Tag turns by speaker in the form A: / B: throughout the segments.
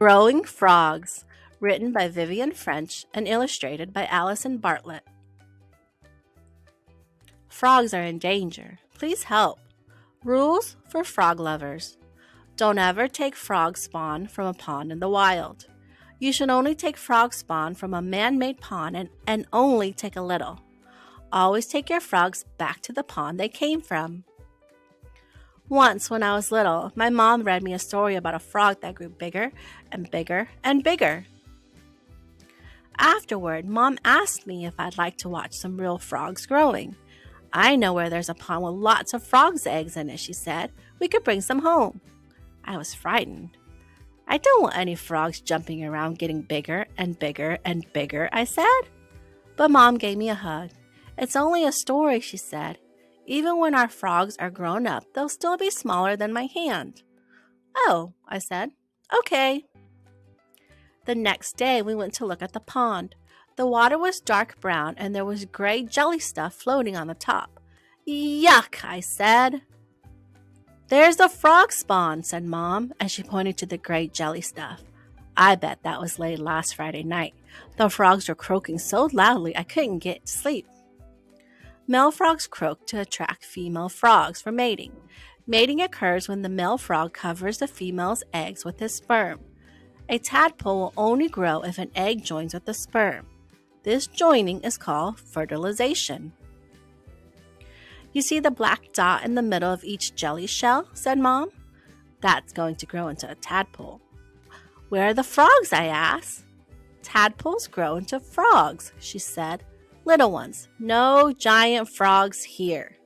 A: Growing Frogs, written by Vivian French and illustrated by Alison Bartlett. Frogs are in danger. Please help. Rules for frog lovers. Don't ever take frog spawn from a pond in the wild. You should only take frog spawn from a man made pond and, and only take a little. Always take your frogs back to the pond they came from. Once, when I was little, my mom read me a story about a frog that grew bigger and bigger and bigger. Afterward, mom asked me if I'd like to watch some real frogs growing. I know where there's a pond with lots of frogs' eggs in it, she said. We could bring some home. I was frightened. I don't want any frogs jumping around getting bigger and bigger and bigger, I said. But mom gave me a hug. It's only a story, she said. Even when our frogs are grown up, they'll still be smaller than my hand. Oh, I said. Okay. The next day, we went to look at the pond. The water was dark brown and there was gray jelly stuff floating on the top. Yuck, I said. There's the frog spawn, said Mom, as she pointed to the gray jelly stuff. I bet that was laid last Friday night. The frogs were croaking so loudly I couldn't get to sleep. Male frogs croak to attract female frogs for mating. Mating occurs when the male frog covers the female's eggs with his sperm. A tadpole will only grow if an egg joins with the sperm. This joining is called fertilization. You see the black dot in the middle of each jelly shell? said Mom. That's going to grow into a tadpole. Where are the frogs? I asked. Tadpoles grow into frogs, she said. Little ones, no giant frogs here.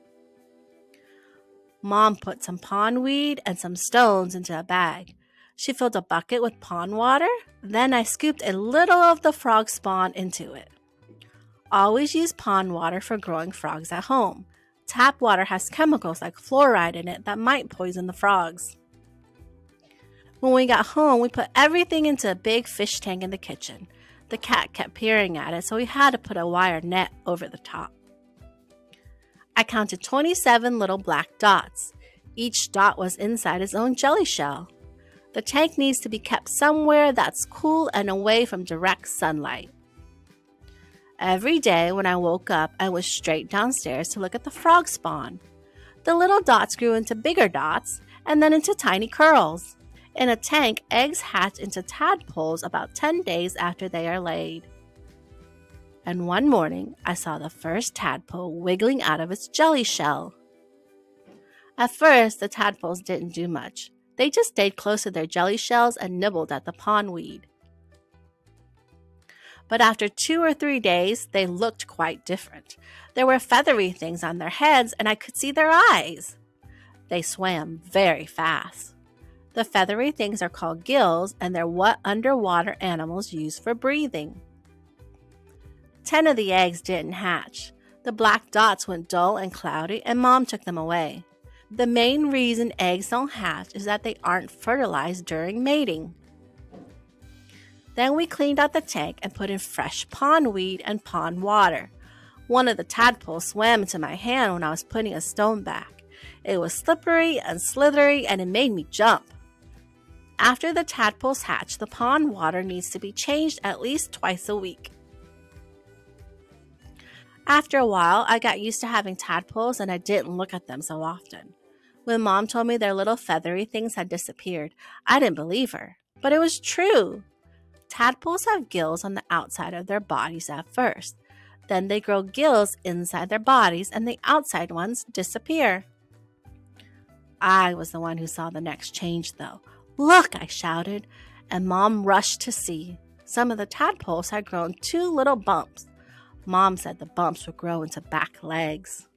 A: Mom put some pondweed and some stones into a bag. She filled a bucket with pond water. Then I scooped a little of the frog spawn into it. Always use pond water for growing frogs at home. Tap water has chemicals like fluoride in it that might poison the frogs. When we got home, we put everything into a big fish tank in the kitchen. The cat kept peering at it, so we had to put a wire net over the top. I counted 27 little black dots. Each dot was inside its own jelly shell. The tank needs to be kept somewhere that's cool and away from direct sunlight. Every day when I woke up, I went straight downstairs to look at the frog spawn. The little dots grew into bigger dots and then into tiny curls. In a tank, eggs hatch into tadpoles about 10 days after they are laid. And one morning, I saw the first tadpole wiggling out of its jelly shell. At first, the tadpoles didn't do much. They just stayed close to their jelly shells and nibbled at the pondweed. But after two or three days, they looked quite different. There were feathery things on their heads, and I could see their eyes. They swam very fast. The feathery things are called gills, and they're what underwater animals use for breathing. Ten of the eggs didn't hatch. The black dots went dull and cloudy, and mom took them away. The main reason eggs don't hatch is that they aren't fertilized during mating. Then we cleaned out the tank and put in fresh pondweed and pond water. One of the tadpoles swam into my hand when I was putting a stone back. It was slippery and slithery and it made me jump. After the tadpoles hatch, the pond water needs to be changed at least twice a week. After a while, I got used to having tadpoles and I didn't look at them so often. When mom told me their little feathery things had disappeared, I didn't believe her. But it was true. Tadpoles have gills on the outside of their bodies at first. Then they grow gills inside their bodies and the outside ones disappear. I was the one who saw the next change, though. Look, I shouted, and Mom rushed to see. Some of the tadpoles had grown two little bumps. Mom said the bumps would grow into back legs.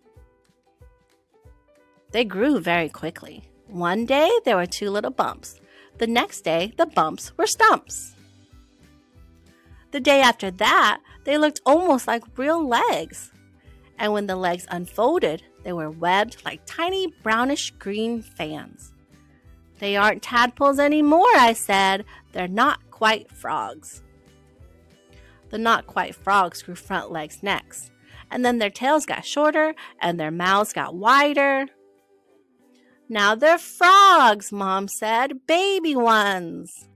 A: They grew very quickly. One day there were two little bumps. The next day the bumps were stumps. The day after that, they looked almost like real legs. And when the legs unfolded, they were webbed like tiny brownish green fans. They aren't tadpoles anymore, I said. They're not quite frogs. The not quite frogs grew front legs next, and then their tails got shorter and their mouths got wider. Now they're frogs, Mom said, baby ones.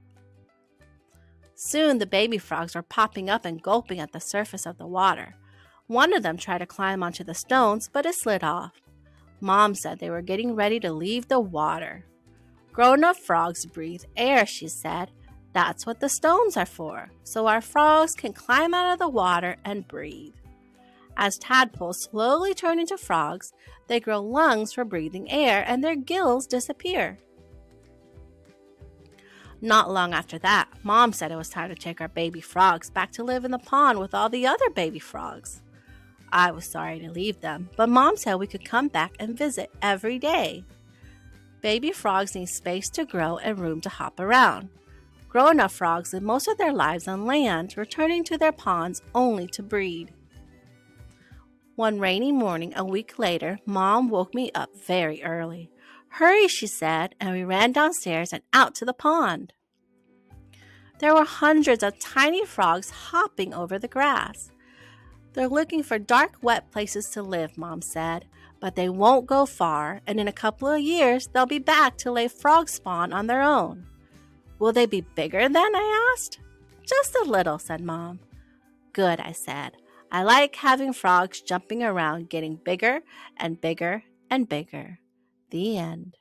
A: Soon the baby frogs were popping up and gulping at the surface of the water. One of them tried to climb onto the stones, but it slid off. Mom said they were getting ready to leave the water. Grown up frogs breathe air, she said. That's what the stones are for, so our frogs can climb out of the water and breathe. As tadpoles slowly turn into frogs, they grow lungs for breathing air and their gills disappear. Not long after that, Mom said it was time to take our baby frogs back to live in the pond with all the other baby frogs. I was sorry to leave them, but Mom said we could come back and visit every day. Baby frogs need space to grow and room to hop around. Grown up frogs live most of their lives on land, returning to their ponds only to breed. One rainy morning, a week later, Mom woke me up very early. Hurry, she said, and we ran downstairs and out to the pond. There were hundreds of tiny frogs hopping over the grass. They're looking for dark, wet places to live, Mom said, but they won't go far, and in a couple of years they'll be back to lay frog spawn on their own. Will they be bigger then? I asked. Just a little, said Mom. Good, I said. I like having frogs jumping around, getting bigger and bigger and bigger. The end.